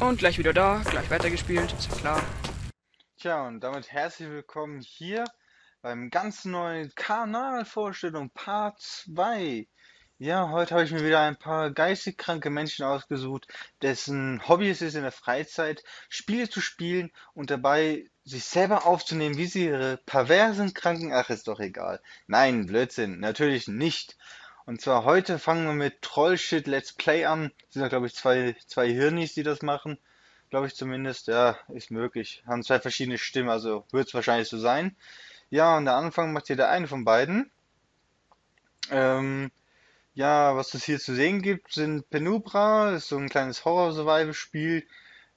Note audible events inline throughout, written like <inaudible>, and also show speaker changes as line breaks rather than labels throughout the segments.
Und gleich wieder da, gleich weitergespielt, ist ja klar.
Tja, und damit herzlich willkommen hier beim ganz neuen Kanalvorstellung Part 2. Ja, heute habe ich mir wieder ein paar geistig kranke Menschen ausgesucht, dessen Hobby es ist, in der Freizeit Spiele zu spielen und dabei sich selber aufzunehmen, wie sie ihre perversen, kranken, ach ist doch egal. Nein, Blödsinn, natürlich nicht. Und zwar heute fangen wir mit Trollshit Let's Play an. Das sind ja, glaube ich, zwei, zwei Hirnis, die das machen. Glaube ich zumindest. Ja, ist möglich. Haben zwei verschiedene Stimmen, also wird es wahrscheinlich so sein. Ja, und der Anfang macht hier der eine von beiden. Ähm, ja, was es hier zu sehen gibt, sind Penumbra, ist so ein kleines Horror-Survival-Spiel.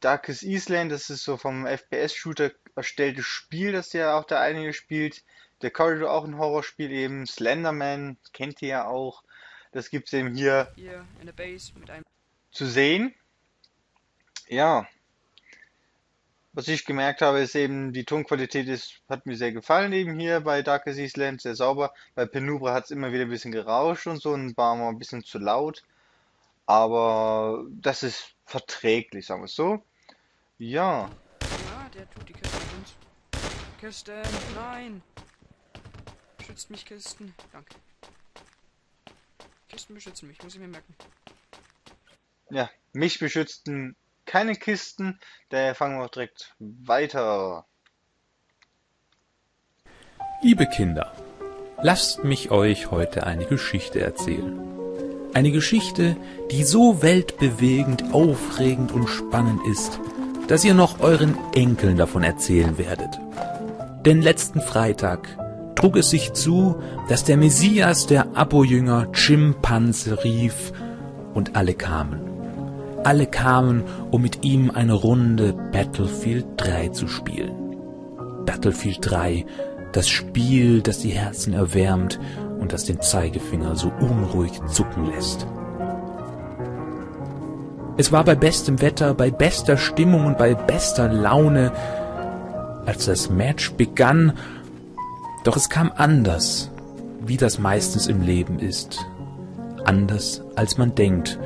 Darkest Island, das ist so vom FPS-Shooter erstelltes Spiel, das ja auch der einige spielt. Der Corridor auch ein Horrorspiel eben. Slenderman, kennt ihr ja auch. Das gibt es eben hier,
hier in der Base mit einem
zu sehen. Ja. Was ich gemerkt habe, ist eben, die Tonqualität ist, hat mir sehr gefallen eben hier bei Darkest Island, sehr sauber. Bei Penumbra hat es immer wieder ein bisschen gerauscht und so und war mal ein bisschen zu laut. Aber das ist verträglich, sagen wir es so. Ja.
Ja, der tut die Kiste. Kisten, nein! Schützt mich, Kisten. Danke. Kisten beschützen mich, muss ich mir merken.
Ja, mich beschützten keine Kisten, daher fangen wir auch direkt weiter.
Liebe Kinder, lasst mich euch heute eine Geschichte erzählen. Eine Geschichte, die so weltbewegend, aufregend und spannend ist, dass ihr noch euren Enkeln davon erzählen werdet. Denn letzten Freitag trug es sich zu, dass der Messias der Abo-Jünger Chimpanse rief und alle kamen. Alle kamen, um mit ihm eine Runde Battlefield 3 zu spielen. Battlefield 3, das Spiel, das die Herzen erwärmt und das den Zeigefinger so unruhig zucken lässt. Es war bei bestem Wetter, bei bester Stimmung und bei bester Laune, als das Match begann, doch es kam anders, wie das meistens im Leben ist, anders als man denkt,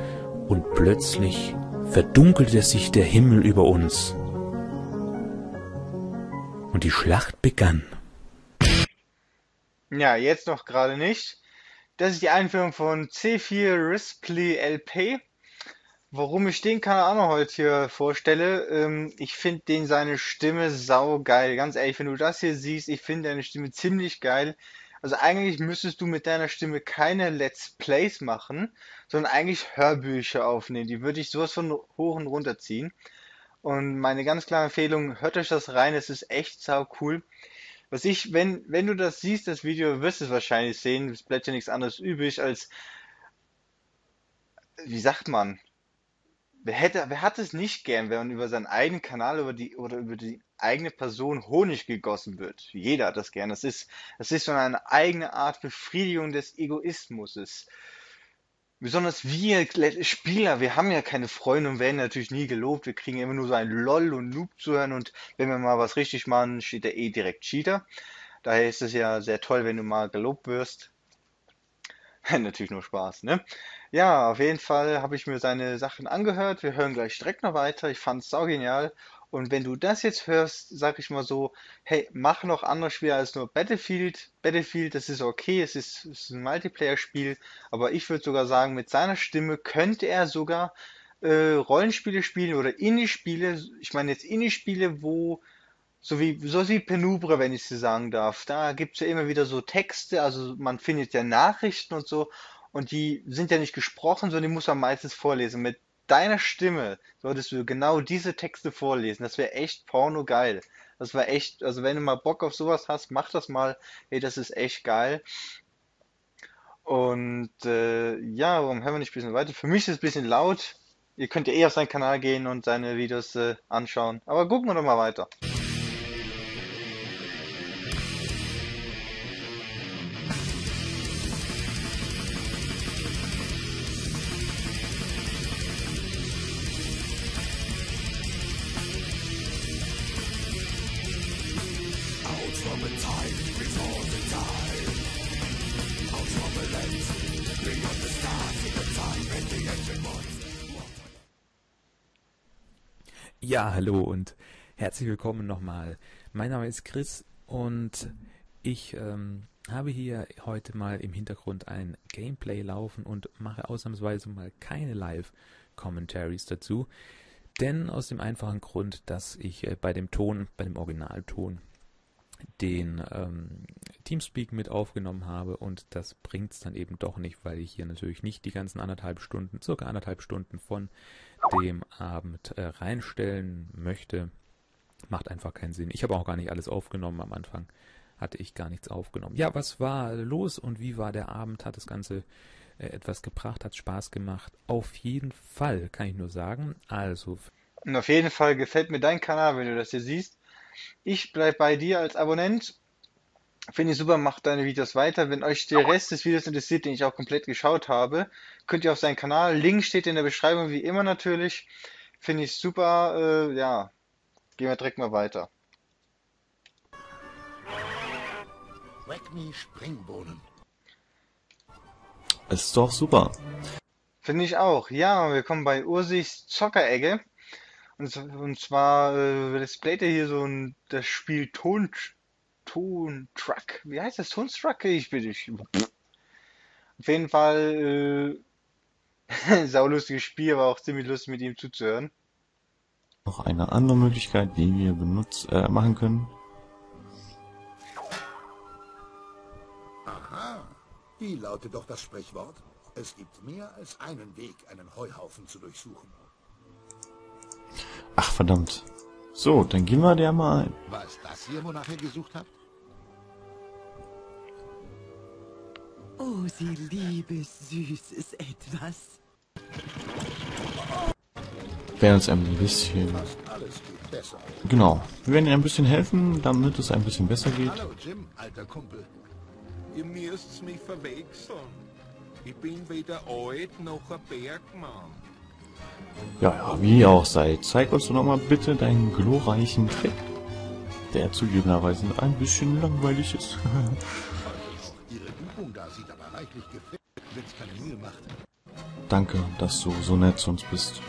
und plötzlich verdunkelte sich der Himmel über uns. Und die Schlacht begann.
Ja, jetzt noch gerade nicht. Das ist die Einführung von C4 Rispli LP. Warum ich den Kanal heute hier vorstelle, ähm, ich finde den seine Stimme sau geil. Ganz ehrlich, wenn du das hier siehst, ich finde deine Stimme ziemlich geil. Also eigentlich müsstest du mit deiner Stimme keine Let's Plays machen, sondern eigentlich Hörbücher aufnehmen. Die würde ich sowas von hoch und runter ziehen. Und meine ganz klare Empfehlung, hört euch das rein, es ist echt sau cool. Was ich, wenn, wenn du das siehst, das Video, wirst du es wahrscheinlich sehen, es bleibt ja nichts anderes übrig als, wie sagt man, wer hätte, wer hat es nicht gern, wenn man über seinen eigenen Kanal über die, oder über die eigene Person Honig gegossen wird? Jeder hat das gern. Das ist, das ist so eine eigene Art Befriedigung des Egoismus. Besonders wir Spieler, wir haben ja keine Freunde und werden natürlich nie gelobt. Wir kriegen immer nur so ein LOL und Noob zu hören und wenn wir mal was richtig machen, steht der eh direkt Cheater. Daher ist es ja sehr toll, wenn du mal gelobt wirst. <laughs> natürlich nur Spaß, ne? Ja, auf jeden Fall habe ich mir seine Sachen angehört. Wir hören gleich direkt noch weiter. Ich fand es saugenial und wenn du das jetzt hörst, sag ich mal so, hey, mach noch andere Spiele als nur Battlefield. Battlefield, das ist okay, es ist, ist ein Multiplayer-Spiel, aber ich würde sogar sagen, mit seiner Stimme könnte er sogar äh, Rollenspiele spielen oder Indie-Spiele. Ich meine jetzt Indie-Spiele, wo so wie, so wie Penumbra, wenn ich sie sagen darf. Da gibt es ja immer wieder so Texte, also man findet ja Nachrichten und so, und die sind ja nicht gesprochen, sondern die muss man meistens vorlesen. Mit deiner Stimme solltest du genau diese Texte vorlesen. Das wäre echt porno geil. Das war echt, also wenn du mal Bock auf sowas hast, mach das mal. Hey, das ist echt geil. Und äh, ja, warum hören wir nicht ein bisschen weiter? Für mich ist es ein bisschen laut. Ihr könnt ja eh auf seinen Kanal gehen und seine Videos äh, anschauen. Aber gucken wir doch mal weiter.
Ja, hallo und herzlich willkommen nochmal. Mein Name ist Chris und ich ähm, habe hier heute mal im Hintergrund ein Gameplay laufen und mache ausnahmsweise mal keine Live-Commentaries dazu. Denn aus dem einfachen Grund, dass ich äh, bei dem Ton, bei dem Originalton, den ähm, Teamspeak mit aufgenommen habe und das bringt es dann eben doch nicht, weil ich hier natürlich nicht die ganzen anderthalb Stunden, circa anderthalb Stunden von dem Abend äh, reinstellen möchte. Macht einfach keinen Sinn. Ich habe auch gar nicht alles aufgenommen am Anfang hatte ich gar nichts aufgenommen. Ja, was war los und wie war der Abend? Hat das Ganze äh, etwas gebracht? Hat Spaß gemacht? Auf jeden Fall, kann ich nur sagen. Also.
Und auf jeden Fall gefällt mir dein Kanal, wenn du das hier siehst. Ich bleibe bei dir als Abonnent. Finde ich super, mach deine Videos weiter. Wenn euch der Rest des Videos interessiert, den ich auch komplett geschaut habe, könnt ihr auf seinen Kanal. Link steht in der Beschreibung, wie immer natürlich. Finde ich super. Äh, ja, gehen wir direkt mal weiter.
Wackme Springbohnen.
Ist doch super.
Finde ich auch. Ja, wir kommen bei Ursichs Zockerecke. Und, und zwar äh, displayt er hier so ein, das Spiel Ton, Ton Truck. Wie heißt das? Tonstruck? Ich bin nicht. Auf jeden Fall äh, <laughs> saulustiges Spiel, aber auch ziemlich lustig mit ihm zuzuhören.
Noch eine andere Möglichkeit, die wir benutzt, äh, machen können,
Wie lautet doch das Sprichwort? Es gibt mehr als einen Weg, einen Heuhaufen zu durchsuchen.
Ach, verdammt. So, dann gehen wir der mal ein.
War es das hier, wonach ihr gesucht habt?
Oh, sie liebes, süßes Etwas.
Werden uns ein bisschen... Genau. Wir werden Ihnen ein bisschen helfen, damit es ein bisschen besser geht.
Hallo, Jim, alter Kumpel.
Ihr müsst's mich verwechseln. Ich bin weder alt noch ein Bergmann.
Ja, ja, wie auch sei. Zeig uns doch noch mal bitte deinen glorreichen Trick. Der zugegebenerweise ein bisschen langweilig ist. <laughs> Danke, dass du so nett zu uns bist.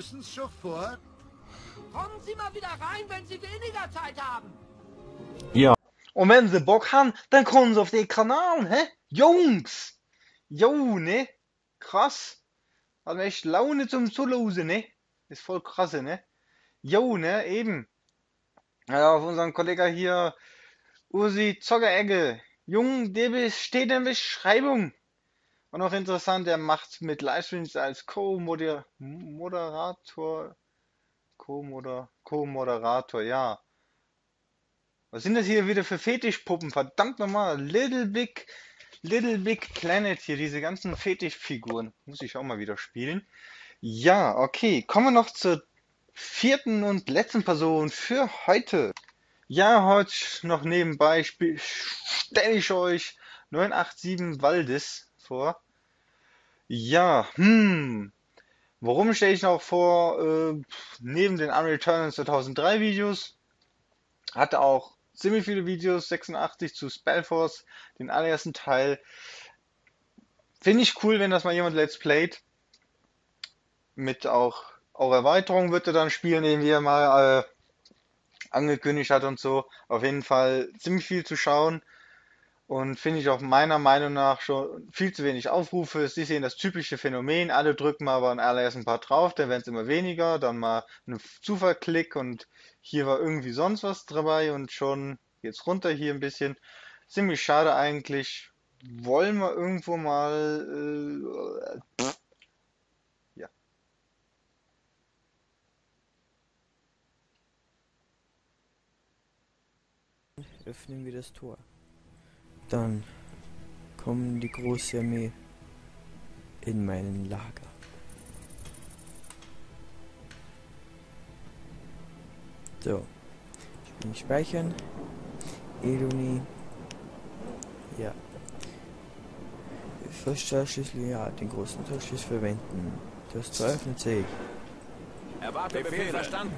Müssen's sofort?
Kommen Sie mal wieder rein, wenn Sie weniger Zeit haben.
Ja,
Und wenn sie Bock haben, dann kommen sie auf den Kanal, hä? Jungs! Jo, ne? Krass. Hat mir echt Laune zum Zulosen, ne? Ist voll krasse, ne? Jo, ne? Eben. Ja, auf unseren Kollegen hier, Ursi Zockerecke. Jung, der steht in der Beschreibung. Und auch interessant, er macht mit Livestreams als Co-Moderator, Co-Moderator, ja. Was sind das hier wieder für Fetischpuppen? Verdammt nochmal. Little Big, Little Big Planet hier, diese ganzen Fetischfiguren. Muss ich auch mal wieder spielen. Ja, okay. Kommen wir noch zur vierten und letzten Person für heute. Ja, heute noch nebenbei stelle ich euch 987 Waldes vor. Ja, hm. Warum stelle ich noch vor? Äh, neben den Unreal Tournament 2003 Videos hatte auch ziemlich viele Videos, 86 zu Spellforce, den allerersten Teil. Finde ich cool, wenn das mal jemand Let's Playt. Mit auch, auch Erweiterungen wird er dann spielen, den wir mal äh, angekündigt hat und so. Auf jeden Fall ziemlich viel zu schauen. Und finde ich auch meiner Meinung nach schon viel zu wenig Aufrufe. Sie sehen das typische Phänomen. Alle drücken mal aber ein allererst Paar drauf, dann werden es immer weniger. Dann mal ein Zufallklick und hier war irgendwie sonst was dabei und schon geht's runter hier ein bisschen. Ziemlich schade eigentlich. Wollen wir irgendwo mal. Äh, ja.
öffnen wir das Tor. Dann kommen die große Armee in meinen Lager. So, ich bin speichern. Eluni Verschlüssel, ja, den großen Verschluss verwenden. Das Tor öffnet sich.
Erwarte Befehl verstanden.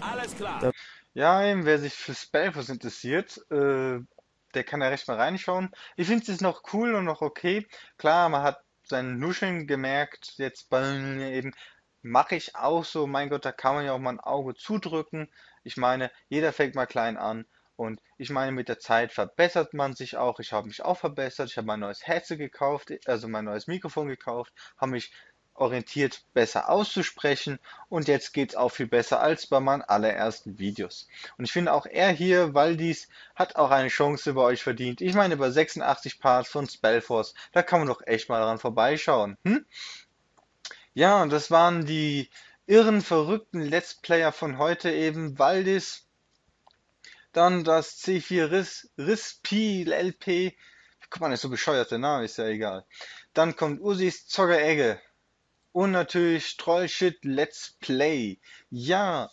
Alles klar.
Ja, eben, wer sich für Spellforce interessiert, äh, der kann da recht mal reinschauen. Ich finde es noch cool und noch okay. Klar, man hat sein Nuscheln gemerkt, jetzt bei eben, mache ich auch so, mein Gott, da kann man ja auch mal ein Auge zudrücken. Ich meine, jeder fängt mal klein an und ich meine, mit der Zeit verbessert man sich auch. Ich habe mich auch verbessert. Ich habe mein neues Headset gekauft, also mein neues Mikrofon gekauft, habe mich orientiert besser auszusprechen und jetzt geht's auch viel besser als bei meinen allerersten Videos. Und ich finde auch er hier, Waldis, hat auch eine Chance bei euch verdient. Ich meine, bei 86 Parts von Spellforce, da kann man doch echt mal dran vorbeischauen. Hm? Ja, und das waren die irren, verrückten Let's Player von heute eben. Waldis, dann das C4 Riss, Rispi LP. Guck mal, ist so bescheuert, der Name ist ja egal. Dann kommt Usis Zogger-Egge. Und natürlich Trollshit Let's Play. Ja,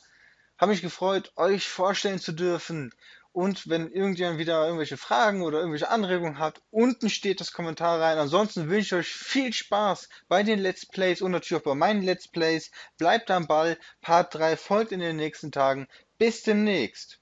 habe mich gefreut, euch vorstellen zu dürfen. Und wenn irgendjemand wieder irgendwelche Fragen oder irgendwelche Anregungen hat, unten steht das Kommentar rein. Ansonsten wünsche ich euch viel Spaß bei den Let's Plays und natürlich auch bei meinen Let's Plays. Bleibt am Ball. Part 3 folgt in den nächsten Tagen. Bis demnächst.